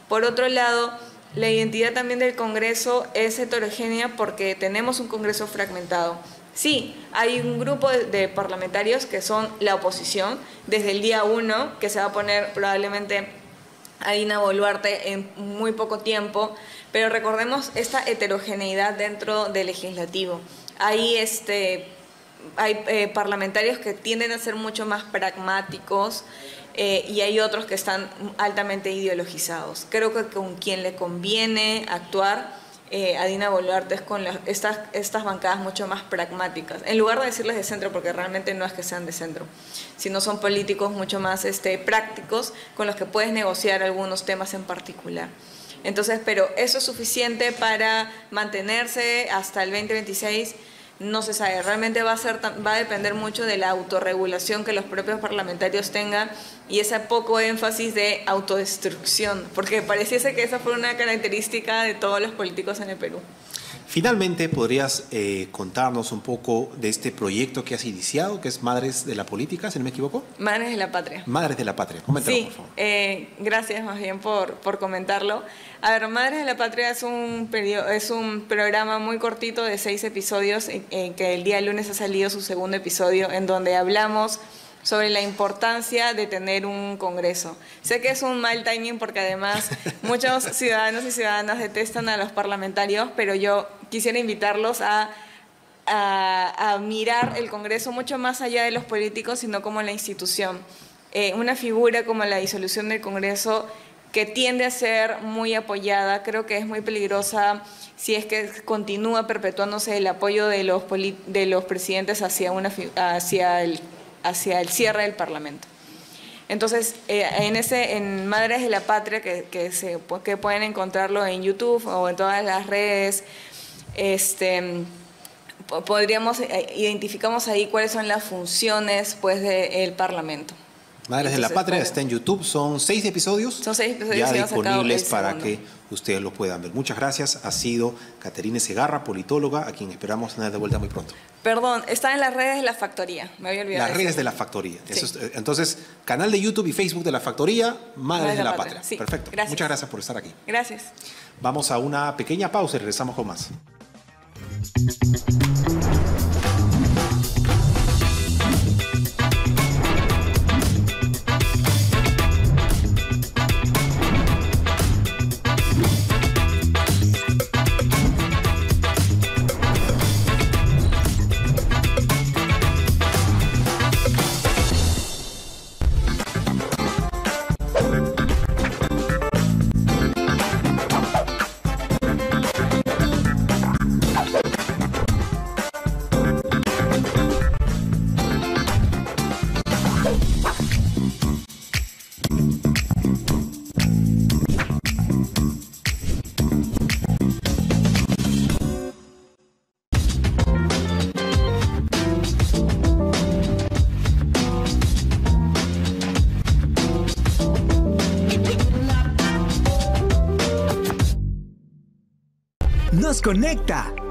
Por otro lado, la identidad también del Congreso es heterogénea porque tenemos un Congreso fragmentado. Sí, hay un grupo de parlamentarios que son la oposición desde el día uno, que se va a poner probablemente a Dina Boluarte en muy poco tiempo, pero recordemos esta heterogeneidad dentro del legislativo. Hay, este, hay eh, parlamentarios que tienden a ser mucho más pragmáticos, eh, y hay otros que están altamente ideologizados. Creo que con quien le conviene actuar eh, a Dina Boluarte es con estas, estas bancadas mucho más pragmáticas, en lugar de decirles de centro, porque realmente no es que sean de centro, sino son políticos mucho más este, prácticos con los que puedes negociar algunos temas en particular. Entonces, pero eso es suficiente para mantenerse hasta el 2026 no se sabe. Realmente va a, ser, va a depender mucho de la autorregulación que los propios parlamentarios tengan y ese poco énfasis de autodestrucción, porque pareciese que esa fue una característica de todos los políticos en el Perú. Finalmente, ¿podrías eh, contarnos un poco de este proyecto que has iniciado, que es Madres de la Política, si no me equivoco? Madres de la Patria. Madres de la Patria, coméntalo, sí, por favor. Eh, gracias más bien por, por comentarlo. A ver, Madres de la Patria es un, es un programa muy cortito de seis episodios, en que el día lunes ha salido su segundo episodio, en donde hablamos sobre la importancia de tener un Congreso. Sé que es un mal timing porque además muchos ciudadanos y ciudadanas detestan a los parlamentarios, pero yo quisiera invitarlos a, a, mirar el Congreso mucho más allá de los políticos, sino como la institución. Eh, una figura como la disolución del Congreso que tiende a ser muy apoyada, creo que es muy peligrosa si es que continúa perpetuándose el apoyo de los, de los presidentes hacia, una, hacia el hacia el cierre del Parlamento. Entonces, eh, en, ese, en Madres de la Patria, que, que, se, que pueden encontrarlo en YouTube o en todas las redes, este, podríamos, eh, identificamos ahí cuáles son las funciones pues, del Parlamento. Madres de la Patria está en YouTube, son seis episodios. Son seis episodios ya disponibles para que ustedes lo puedan ver. Muchas gracias. Ha sido Caterine Segarra, politóloga, a quien esperamos tener de vuelta muy pronto. Perdón, está en las redes de la factoría. Me había olvidado. Las redes de la factoría. entonces, canal de YouTube y Facebook de la factoría, Madres de la, Patria. Perfecto. Muchas gracias por estar aquí. Gracias. Vamos a una pequeña pausa y regresamos con más. Conecta.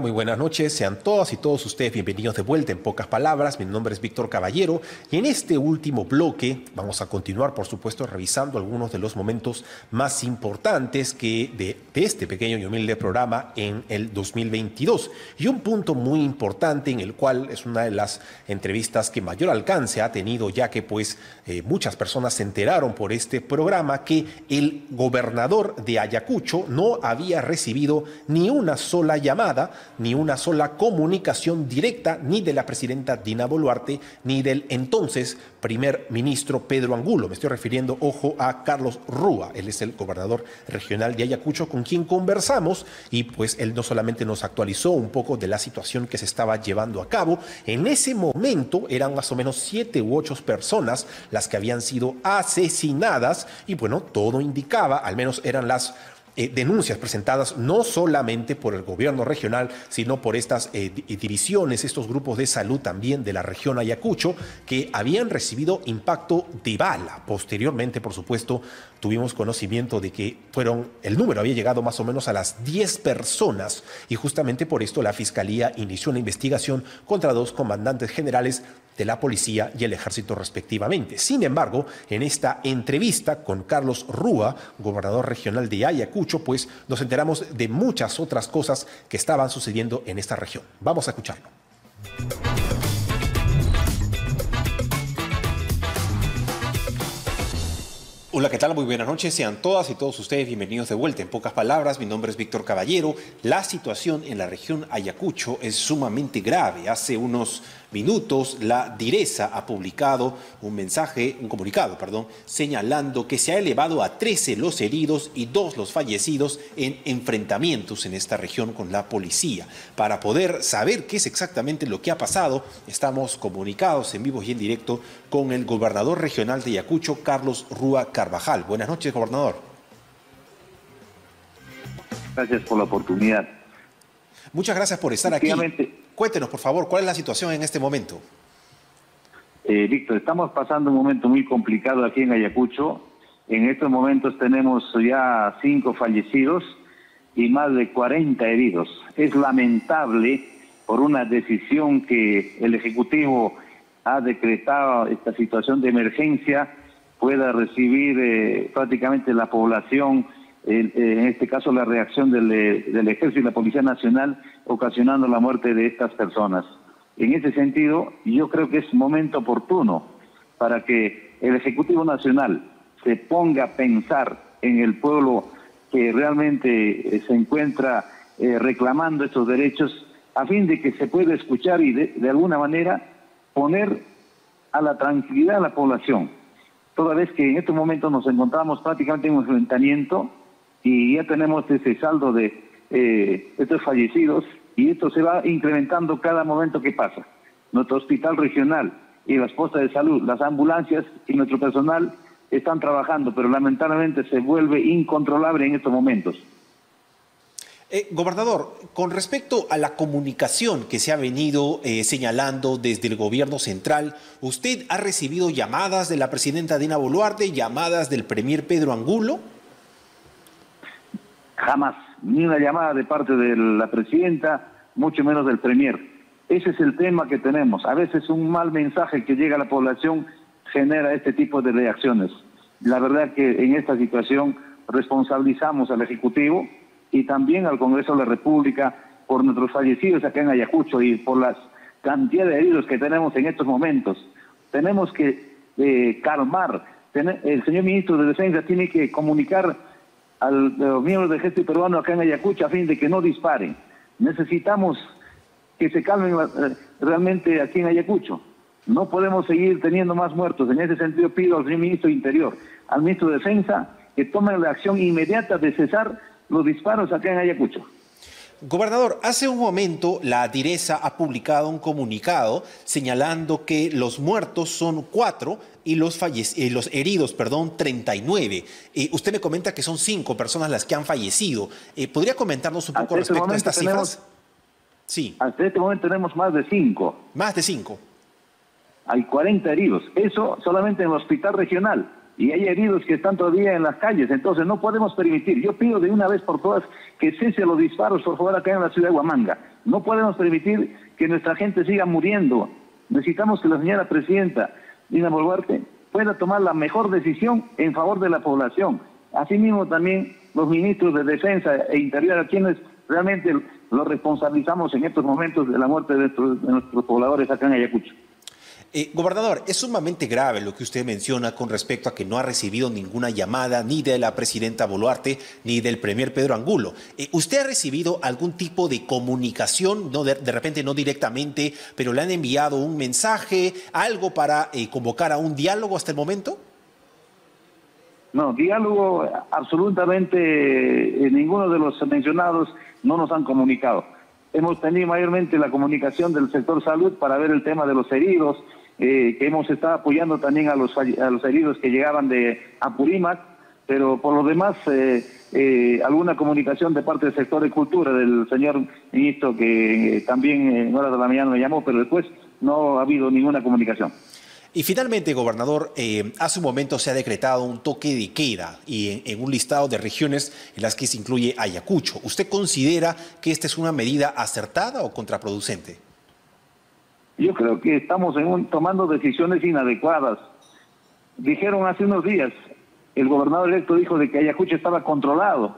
Muy buenas noches. Sean todas y todos ustedes bienvenidos de vuelta en pocas palabras. Mi nombre es Víctor Caballero y en este último bloque vamos a continuar, por supuesto, revisando algunos de los momentos más importantes que de, este pequeño y humilde programa en el 2022. Y un punto muy importante en el cual es una de las entrevistas que mayor alcance ha tenido, ya que pues eh, muchas personas se enteraron por este programa que el gobernador de Ayacucho no había recibido ni una sola llamada ni una sola comunicación directa ni de la presidenta Dina Boluarte ni del entonces primer ministro Pedro Angulo. Me estoy refiriendo, ojo, a Carlos Rúa. Él es el gobernador regional de Ayacucho con quien conversamos y pues él no solamente nos actualizó un poco de la situación que se estaba llevando a cabo, en ese momento eran más o menos siete u ocho personas las que habían sido asesinadas y bueno, todo indicaba, al menos eran las eh, denuncias presentadas no solamente por el gobierno regional, sino por estas eh, divisiones, estos grupos de salud también de la región Ayacucho, que habían recibido impacto de bala. Posteriormente, por supuesto, tuvimos conocimiento de que fueron, el número había llegado más o menos a las 10 personas y justamente por esto la Fiscalía inició una investigación contra dos comandantes generales de la policía y el ejército respectivamente. Sin embargo, en esta entrevista con Carlos Rúa, gobernador regional de Ayacucho, pues nos enteramos de muchas otras cosas que estaban sucediendo en esta región. Vamos a escucharlo. Hola, ¿qué tal? Muy buenas noches. Sean todas y todos ustedes bienvenidos de vuelta. En pocas palabras, mi nombre es Víctor Caballero. La situación en la región Ayacucho es sumamente grave. Hace unos minutos, la Direza ha publicado un mensaje, un comunicado, perdón, señalando que se ha elevado a 13 los heridos y dos los fallecidos en enfrentamientos en esta región con la policía. Para poder saber qué es exactamente lo que ha pasado, estamos comunicados en vivo y en directo con el gobernador regional de Ayacucho, Carlos Rúa Carvajal. Buenas noches, gobernador. Gracias por la oportunidad. Muchas gracias por estar aquí. Cuéntenos, por favor, cuál es la situación en este momento. Eh, Víctor, estamos pasando un momento muy complicado aquí en Ayacucho. En estos momentos tenemos ya cinco fallecidos y más de 40 heridos. Es lamentable por una decisión que el Ejecutivo ha decretado esta situación de emergencia pueda recibir eh, prácticamente la población en este caso la reacción del, del, Ejército y la Policía Nacional ocasionando la muerte de estas personas. En ese sentido, yo creo que es momento oportuno para que el Ejecutivo Nacional se ponga a pensar en el pueblo que realmente eh, se encuentra eh, reclamando estos derechos a fin de que se pueda escuchar y de, de alguna manera poner a la tranquilidad a la población. Toda vez que en estos momentos nos encontramos prácticamente en un enfrentamiento y ya tenemos ese saldo de eh, estos fallecidos y esto se va incrementando cada momento que pasa. Nuestro hospital regional y las postas de salud, las ambulancias y nuestro personal están trabajando, pero lamentablemente se vuelve incontrolable en estos momentos. Eh, gobernador, con respecto a la comunicación que se ha venido eh, señalando desde el gobierno central, ¿usted ha recibido llamadas de la presidenta Dina Boluarte, llamadas del premier Pedro Angulo? Jamás, ni una llamada de parte de la presidenta, mucho menos del premier. Ese es el tema que tenemos. A veces un mal mensaje que llega a la población genera este tipo de reacciones. La verdad que en esta situación responsabilizamos al Ejecutivo y también al Congreso de la República por nuestros fallecidos acá en Ayacucho y por las cantidad de heridos que tenemos en estos momentos. Tenemos que eh, calmar. El señor ministro de Defensa tiene que comunicar a los miembros del ejército peruano acá en Ayacucho a fin de que no disparen. Necesitamos que se calmen eh, realmente aquí en Ayacucho. No podemos seguir teniendo más muertos. En ese sentido pido al ministro de Interior, al ministro de Defensa, que tomen la acción inmediata de cesar los disparos acá en Ayacucho. Gobernador, hace un momento la Direza ha publicado un comunicado señalando que los muertos son cuatro y los, eh, los heridos, perdón, 39. Eh, usted me comenta que son cinco personas las que han fallecido. Eh, ¿Podría comentarnos un poco este respecto a estas cifras? Sí. Hasta este momento tenemos más de cinco. Más de cinco. Hay 40 heridos. Eso solamente en el hospital regional y hay heridos que están todavía en las calles, entonces no podemos permitir. Yo pido de una vez por todas que cese los disparos por favor acá en la ciudad de Huamanga. No podemos permitir que nuestra gente siga muriendo. Necesitamos que la señora presidenta Dina Boluarte pueda tomar la mejor decisión en favor de la población. Asimismo también los ministros de Defensa e Interior a quienes realmente los responsabilizamos en estos momentos de la muerte de nuestros, de nuestros pobladores acá en Ayacucho. Eh, gobernador, es sumamente grave lo que usted menciona con respecto a que no ha recibido ninguna llamada ni de la presidenta Boluarte ni del premier Pedro Angulo. Eh, ¿Usted ha recibido algún tipo de comunicación, no de, repente no directamente, pero le han enviado un mensaje, algo para eh, convocar a un diálogo hasta el momento? No, diálogo absolutamente ninguno de los mencionados no nos han comunicado. Hemos tenido mayormente la comunicación del sector salud para ver el tema de los heridos, eh, que hemos estado apoyando también a los, a los heridos que llegaban de Apurímac, pero por lo demás, eh, eh, alguna comunicación de parte del sector de cultura del señor ministro que también en horas de la mañana me llamó, pero después no ha habido ninguna comunicación. Y finalmente, gobernador, eh, hace un momento se ha decretado un toque de queda y en, un listado de regiones en las que se incluye Ayacucho. ¿Usted considera que esta es una medida acertada o contraproducente? Yo creo que estamos tomando decisiones inadecuadas. Dijeron hace unos días, el gobernador electo dijo de que Ayacucho estaba controlado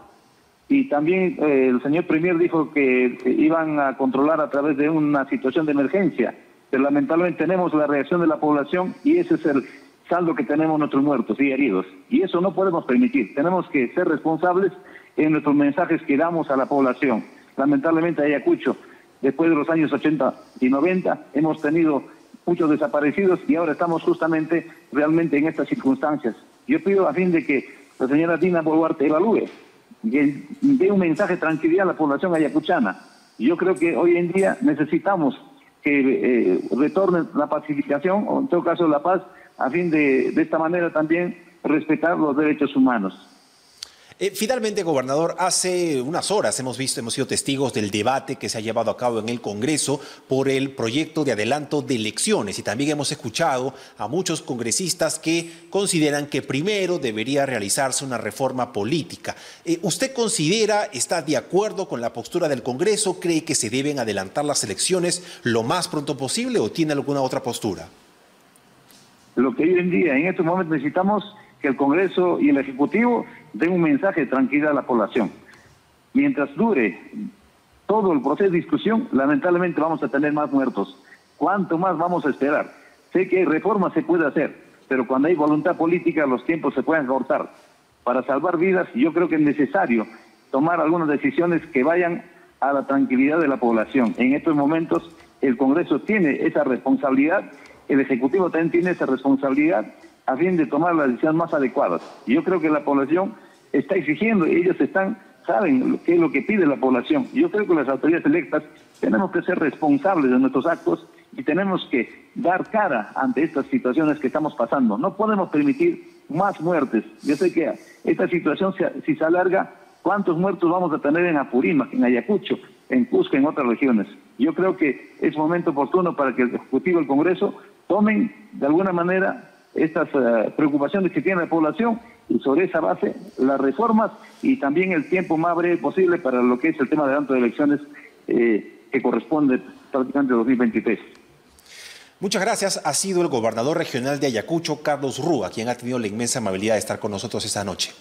y también eh, el señor premier dijo que iban a controlar a través de una situación de emergencia lamentablemente tenemos la reacción de la población y ese es el saldo que tenemos nuestros muertos y heridos. Y eso no podemos permitir. Tenemos que ser responsables en nuestros mensajes que damos a la población. Lamentablemente Ayacucho, después de los años 80 y 90, hemos tenido muchos desaparecidos y ahora estamos justamente realmente en estas circunstancias. Yo pido a fin de que la señora Dina Boluarte evalúe y dé un mensaje de tranquilidad a la población ayacuchana. Yo creo que hoy en día necesitamos que eh, retorne la pacificación o en todo caso la paz a fin de de esta manera también respetar los derechos humanos. Eh, finalmente, gobernador, hace unas horas hemos visto, hemos sido testigos del debate que se ha llevado a cabo en el Congreso por el proyecto de adelanto de elecciones y también hemos escuchado a muchos congresistas que consideran que primero debería realizarse una reforma política. Eh, ¿Usted considera, está de acuerdo con la postura del Congreso? ¿Cree que se deben adelantar las elecciones lo más pronto posible o tiene alguna otra postura? Lo que hoy en día, en estos momentos necesitamos que el Congreso y el Ejecutivo den un mensaje de tranquilidad a la población. Mientras dure todo el proceso de discusión, lamentablemente vamos a tener más muertos. ¿Cuánto más vamos a esperar? Sé que reformas se puede hacer, pero cuando hay voluntad política los tiempos se pueden cortar. Para salvar vidas yo creo que es necesario tomar algunas decisiones que vayan a la tranquilidad de la población. En estos momentos el Congreso tiene esa responsabilidad, el Ejecutivo también tiene esa responsabilidad a fin de tomar las decisiones más adecuadas. Y yo creo que la población está exigiendo, ellos están, saben qué es lo que pide la población. Yo creo que las autoridades electas tenemos que ser responsables de nuestros actos y tenemos que dar cara ante estas situaciones que estamos pasando. No podemos permitir más muertes. Yo sé que esta situación, si se alarga, ¿cuántos muertos vamos a tener en Apurímac, en Ayacucho, en Cusco, en otras regiones? Yo creo que es momento oportuno para que el Ejecutivo y el Congreso tomen de alguna manera estas eh, preocupaciones que tiene la población y sobre esa base las reformas y también el tiempo más breve posible para lo que es el tema de adelanto de elecciones eh, que corresponde prácticamente a 2023. Muchas gracias. Ha sido el gobernador regional de Ayacucho, Carlos Rúa, quien ha tenido la inmensa amabilidad de estar con nosotros esta noche.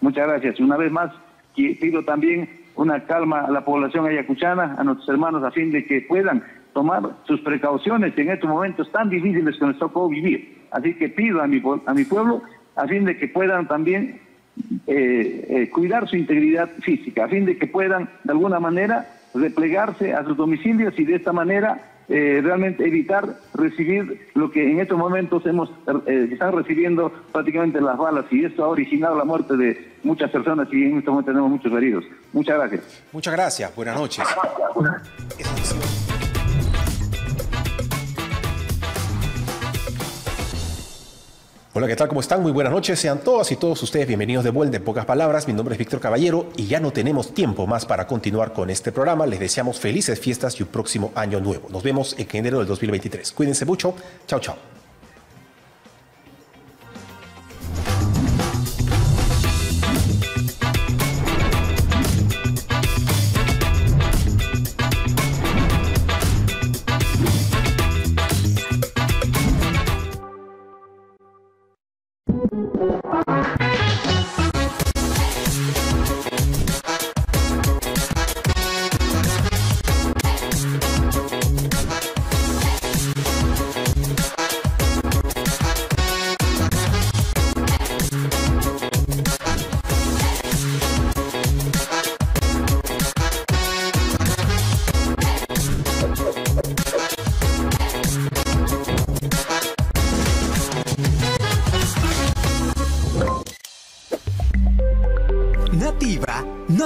Muchas gracias. Una vez más, pido también una calma a la población ayacuchana, a nuestros hermanos, a fin de que puedan tomar sus precauciones en estos momentos tan difíciles que nos tocó vivir. Así que pido a mi, a mi pueblo a fin de que puedan también eh, eh, cuidar su integridad física, a fin de que puedan de alguna manera replegarse a sus domicilios y de esta manera eh, realmente evitar recibir lo que en estos momentos hemos están recibiendo prácticamente las balas y esto ha originado la muerte de muchas personas y en este momento tenemos muchos heridos. Muchas gracias. Muchas gracias. Buenas noches. Hola, ¿qué tal? ¿Cómo están? Muy buenas noches. Sean todas y todos ustedes bienvenidos de vuelta. En pocas palabras, mi nombre es Víctor Caballero y ya no tenemos tiempo más para continuar con este programa. Les deseamos felices fiestas y un próximo año nuevo. Nos vemos en enero del 2023. Cuídense mucho. Chao, chao.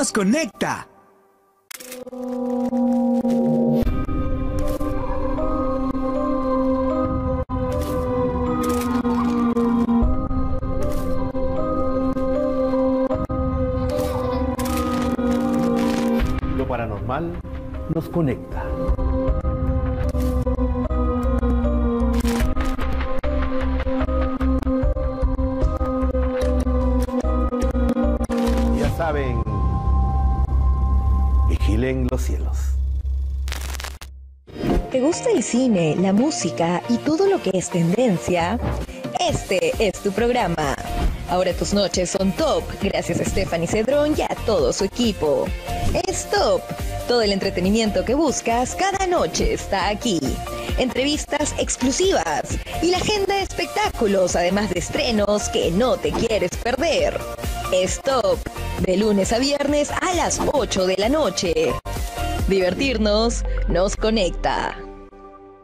nos conecta. Lo paranormal nos conecta. Y todo lo que es tendencia? Este es tu programa. Ahora tus noches son top gracias a Stephanie Cedrón y a todo su equipo. Es top. Todo el entretenimiento que buscas cada noche está aquí. Entrevistas exclusivas y la agenda de espectáculos, además de estrenos que no te quieres perder. Es top. De lunes a viernes a las 8 de la noche. Divertirnos nos conecta.